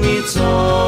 你走。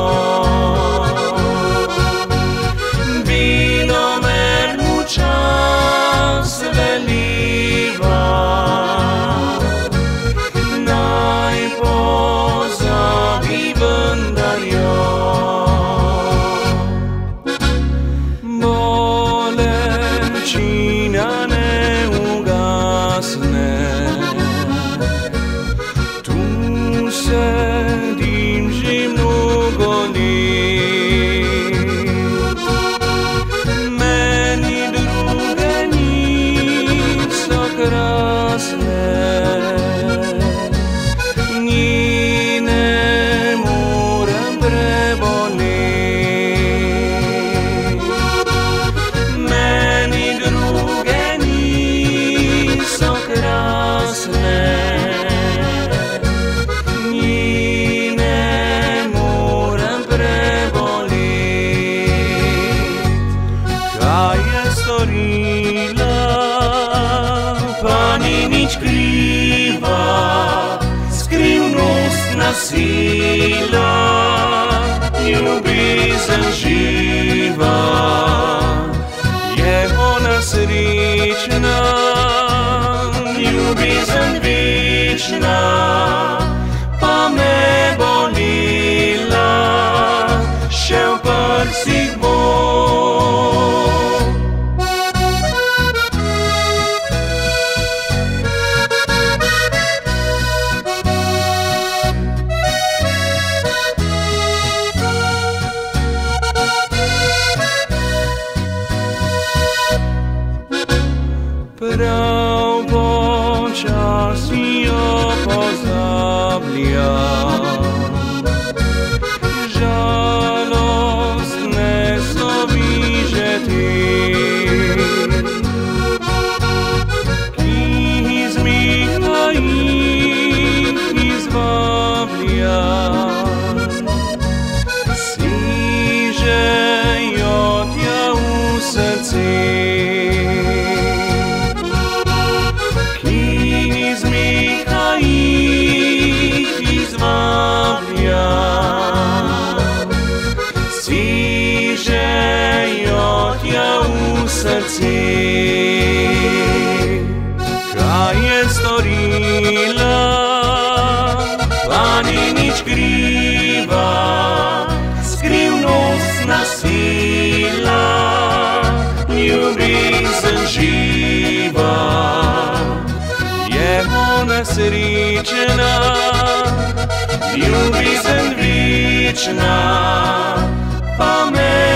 nič kriva, skrivnost nasila, ljubezen živa. srci. Kaj je storila, pa ni nič kriva, skrivnost nasila, ljubezen živa. Je ona srečena, ljubezen večna, pa me.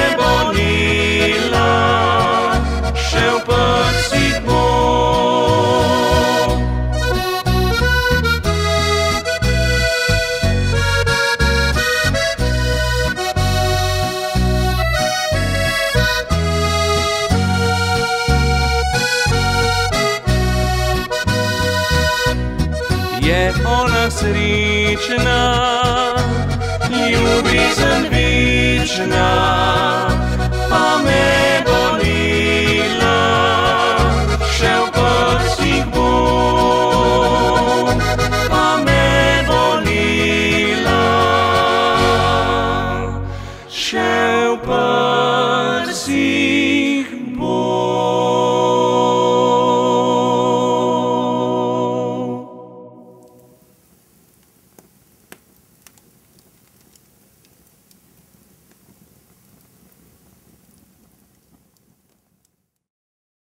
je ona srečna, ljubezen večna.